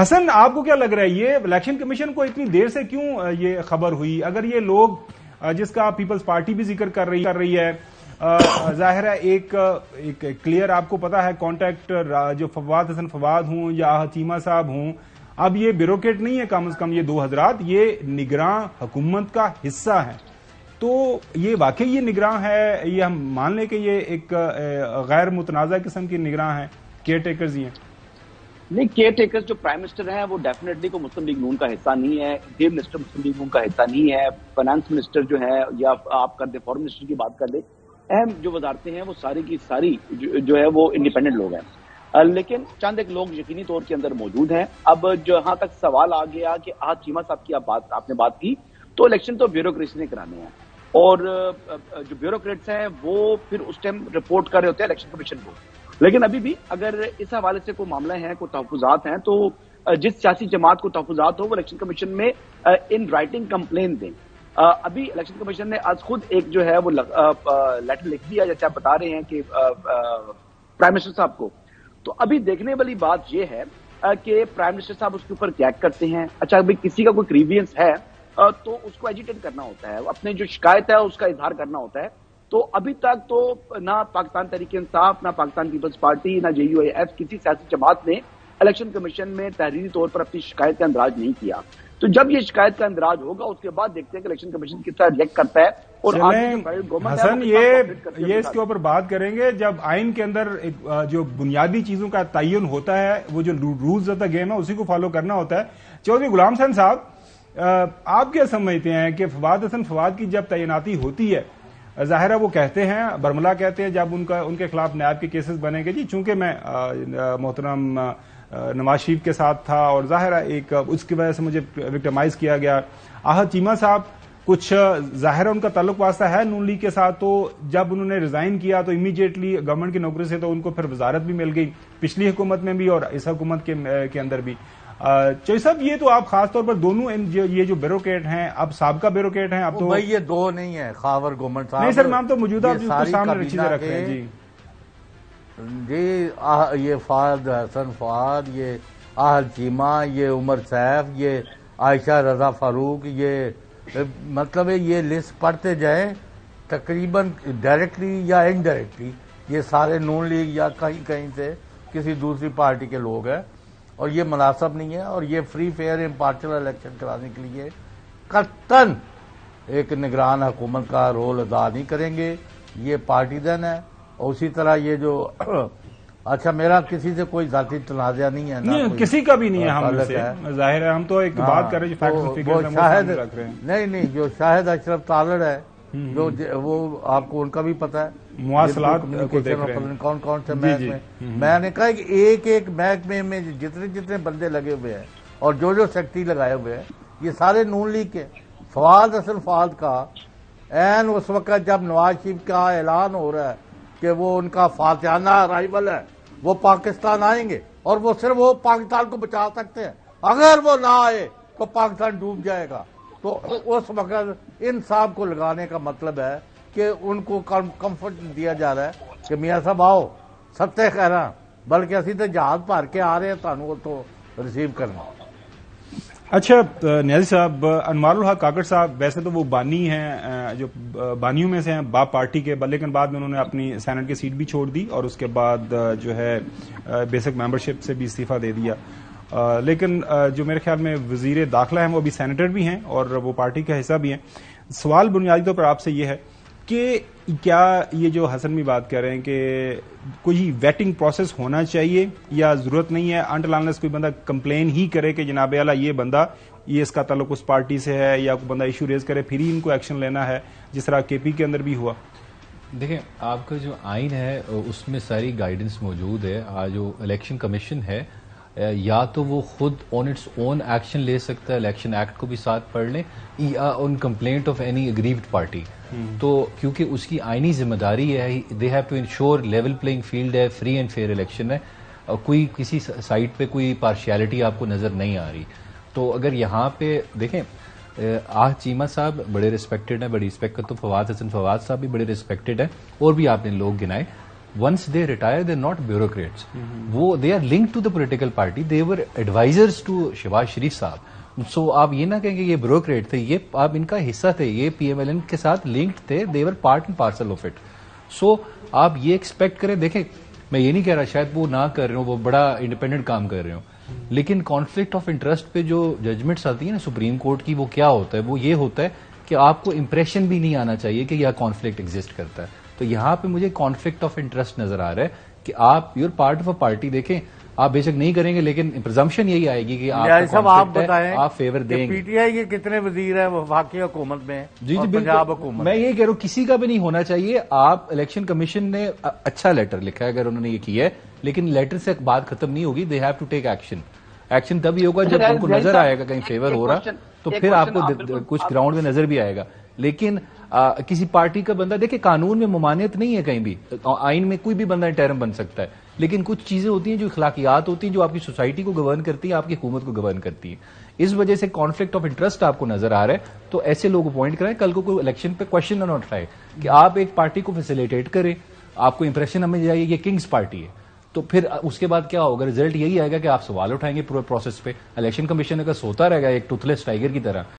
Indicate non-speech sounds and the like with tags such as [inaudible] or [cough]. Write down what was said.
हसन, आपको क्या लग रहा है, ये इलेक्शन कमीशन को इतनी देर से क्यों ये खबर हुई? अगर ये लोग जिसका पीपल्स पार्टी भी ज़िक्र कर रही कर रही है ज़ाहिर है एक एक क्लियर आपको पता है कांटेक्ट जो फवाद, हसन फवाद हूँ या चीमा साहब हूँ, अब ये ब्यूरोक्रेट नहीं है कम से कम ये दो हजरात ये निगरान हुकूमत का हिस्सा है। तो ये वाकई ये निगरान है, ये हम मान लें कि ये एक गैर मुतनाज़ा किस्म की निगरान है केयर टेकर्स ही हैं। नहीं केयर टेकर्स जो प्राइम मिनिस्टर हैं वो डेफिनेटली को मुस्लिम लीग नून का हिस्सा नहीं है इंटीरियर मिनिस्टर मुस्लिम लीग नून का हिस्सा नहीं है फाइनेंस मिनिस्टर जो है या आप कर दे फॉरन मिनिस्टर की बात कर ले अहम जो वजारतें हैं वो सारी की सारी जो, जो है वो इंडिपेंडेंट लोग हैं। लेकिन चंद एक लोग यकीनी तौर के अंदर मौजूद हैं। अब जहाँ तक सवाल आ गया कि आज चीमा साहब की आप बात आपने बात की तो इलेक्शन तो ब्यूरोक्रेसी ने कराने हैं। और जो ब्यूरोक्रेट्स हैं वो फिर उस टाइम रिपोर्ट कर रहे होते हैं इलेक्शन कमीशन को। लेकिन अभी भी अगर इस हवाले से कोई मामला है, कोई तहफात हैं तो जिस सियासी जमात को तहफात हो, वो इलेक्शन कमीशन में इन राइटिंग कंप्लेन दें। अभी इलेक्शन कमीशन ने आज खुद एक जो है, वो लेटर लिख दिया, जैसे आप बता रहे हैं कि प्राइम मिनिस्टर साहब को। तो अभी देखने वाली बात यह है कि प्राइम मिनिस्टर साहब उसके ऊपर क्या करते हैं। अच्छा अभी किसी का कोई ग्रीवियंस है तो उसको एजिटेट करना होता है। अपने जो शिकायत है, उसका इजहार करना होता है। तो अभी तक तो ना पाकिस्तान तरीके इंसाफ ना पाकिस्तान पीपल्स पार्टी ना जेयूएफ किसी सियासी जमात ने इलेक्शन कमीशन में तहरीरी तौर पर अपनी शिकायत का अंदराज नहीं किया। तो जब ये शिकायत का अंदराज होगा उसके बाद देखते हैं कि इलेक्शन कमीशन किस तरह रिएक्ट करता है और हसन ये ये इसके ऊपर बात करेंगे जब आइन के अंदर एक जो बुनियादी चीज़ों का तयन होता है वो जो रूल्स ऑफ़ द गेम है उसी को फॉलो करना होता है। चौधरी गुलाम हसन साहब आप क्या समझते हैं कि फवाद हसन फवाद की जब तैनाती होती है ज़ाहिर है वो कहते हैं बरमला कहते हैं जब उनका उनके खिलाफ नैब के केसेस बनेंगे। जी चूँकि मैं मोहतरम नवाज़ शरीफ के साथ था और ज़ाहिर है एक उसकी वजह से मुझे विक्टमाइज किया गया। आहद चीमा साहब कुछ ज़ाहिर उनका ताल्लुक वास्ता है नून लीग के साथ तो जब उन्होंने रिजाइन किया तो इमीडिएटली गवर्नमेंट की नौकरी से तो उनको फिर वजारत भी मिल गई पिछली हुकूमत में भी और इस हुकूमत के, के अंदर भी। चौधरी साहब ये तो आप खासतौर पर दोनों ये जो ब्यूरोक्रेट हैं अब सबका ब्यूरोक्रेट हैं अब तो भाई ये दो नहीं है खावर गवर्नमेंट नहीं सर मैम तो मौजूदा सामने चीज़ें रख रहे हैं जी। जी ये फाद हसन फाद ये आहल चीमा ये उमर सैफ ये आयशा रजा फारूक ये मतलब ये लिस्ट पढ़ते जाए तकरीबन डायरेक्टली या इनडायरेक्टली ये सारे नून लीग या कहीं कहीं से किसी दूसरी पार्टी के लोग हैं। और ये मुनासब नहीं है और ये फ्री फेयर इम्पार्शल इलेक्शन कराने के लिए कत्तन एक निगरान हुकूमत का रोल अदा नहीं करेंगे। ये पार्टीजन है और उसी तरह ये जो [clears throat] अच्छा मेरा किसी से कोई जाति तनाजा नहीं है ना नहीं, किसी का भी नहीं है हम ज़ाहिर है हम तो एक हाँ, बात कर रहे हैं तो वो शायद नहीं नहीं जो शाहिद अशरफ तालड़ है जो हम्म। वो आपको उनका भी पता है। मुआसलात कौन कौन से महक में। हम्म, मैंने कहा कि एक एक महकमे में में जितने जितने बंदे लगे हुए हैं और जो जो सेक्रेटरी लगाए हुए हैं ये सारे नून लीग के। फवाद असल फवाद का एन उस वक्त जब नवाज़ शरीफ का ऐलान हो रहा है कि वो उनका फातियाना अराइवल है वो पाकिस्तान आएँगे और वो सिर्फ़ वो पाकिस्तान को बचा सकते हैं। अगर वो ना आए तो पाकिस्तान डूब जाएगा। तो उस वक्त इन साहब को लगाने का मतलब है कि उनको कंफर्ट दिया जा रहा है कि मियाँ साहब आओ, सत्य कह रहा बल्कि असी तो जहाज़ भर के आ रहे हैं तो रिसीव करना। अच्छा न्याजी साहब अनवारुल हक काकड़ साहब, वैसे तो वो बानी हैं जो बानियों में से हैं, बाप पार्टी के लेकिन बाद में उन्होंने अपनी सेनेट की सीट भी छोड़ दी और उसके बाद जो है बेसिक मेंबरशिप से भी इस्तीफा दे दिया। लेकिन जो मेरे ख्याल में वज़ीर दाखिला हैं, वो अभी सेनेटर भी हैं और वो पार्टी का हिस्सा भी हैं। सवाल बुनियादी तौर पर आपसे ये है कि क्या ये जो हसन भी बात कर रहे हैं कि कोई वेटिंग प्रोसेस होना चाहिए या ज़रूरत नहीं है? अंडर कोई बंदा कंप्लेन ही करे कि जनाब अला ये बंदा, ये इसका ताल्लुक उस पार्टी से है या कोई बंदा इशू रेज करे, फिर ही इनको एक्शन लेना है, जिस तरह केपी के अंदर भी हुआ। देखें आपका जो आइन है, उसमें सारी गाइडेंस मौजूद है। आज जो इलेक्शन कमीशन है या तो वो खुद ऑन इट्स ओन एक्शन ले सकता है इलेक्शन एक्ट को भी साथ पढ़ लें या on complaint of any aggrieved party तो क्योंकि उसकी आईनी ज़िम्मेदारी है they have to ensure level playing field है फ्री एंड फेयर इलेक्शन है और कोई किसी साइड पे कोई पार्शियलिटी आपको नज़र नहीं आ रही। तो अगर यहाँ पे देखें आह चीमा साहब बड़े रिस्पेक्टेड हैं बड़ी रिस्पेक्ट कर तो फवाद हसन फवाद साहब भी बड़े रिस्पेक्टेड हैं और भी आपने लोग गिनाए। Once they retire they're not bureaucrats. Mm-hmm. वो they are linked to the political party. They were advisors to Shiva's शरीफ साहब. सो so, आप ये ना कहेंगे ये ब्यूरोक्रेट थे ये आप इनका हिस्सा थे ये पीएमएलएन के साथ लिंक्ड थे they are part and parcel of it so आप ये एक्सपेक्ट करें देखें मैं ये नहीं कह रहा शायद वो ना कर रहे हो वो बड़ा इंडिपेंडेंट काम कर रहे हो. लेकिन कॉन्फ्लिक्ट ऑफ़ इंटरेस्ट पे जो जजमेंट्स आती है ना सुप्रीम कोर्ट की वो क्या होता है? वो ये होता है कि आपको इंप्रेशन भी नहीं आना चाहिए कि यह कॉन्फ्लिक्ट एग्जिस्ट करता है. तो यहाँ पे मुझे कॉन्फ्लिक्ट ऑफ़ इंटरेस्ट नज़र आ रहा है कि आप your part of a party देखें आप बेशक नहीं करेंगे लेकिन प्रिजम्पशन यही आएगी कि आप सब आप बताएँ आप फेवर देंगे। पीटीआई के कितने वज़ीर है वफाकी हुकूमत में जी जी पंजाब हुकूमत मैं ये कह रहा हूँ किसी का भी नहीं होना चाहिए। आप इलेक्शन कमीशन ने अच्छा लेटर लिखा है अगर उन्होंने ये किया है लेकिन लेटर से बात खत्म नहीं होगी they have to take action action तभी होगा जब उनको नज़र आएगा कहीं फेवर हो रहा तो फिर आपको कुछ ग्राउंड में नज़र भी आएगा। लेकिन आ, किसी पार्टी का बंदा देखिए कानून में ममानियत नहीं है कहीं भी। आइन में कोई भी बंदा इंटरम बन सकता है। लेकिन कुछ चीज़ें होती हैं जो इखलाकियात होती हैं जो आपकी सोसाइटी को गवर्न करती है आपकी हुकूमत को गवर्न करती है। इस वजह से कॉन्फ्लिक्ट ऑफ़ इंटरेस्ट आपको नज़र आ रहा है। तो ऐसे लोग अपॉइंट कराएँ। कल को कोई इलेक्शन पे क्वेश्चन नॉट उठाए कि आप एक पार्टी को फैसिलिटेट करें। आपको इंप्रेशन हमें जाइए ये किंग्स पार्टी है। तो फिर उसके बाद क्या होगा? रिज़ल्ट यही आएगा कि आप सवाल उठाएँगे पूरे प्रोसेस पे। इलेक्शन कमीशन अगर सोता रहेगा एक टूथलेस टाइगर की तरह।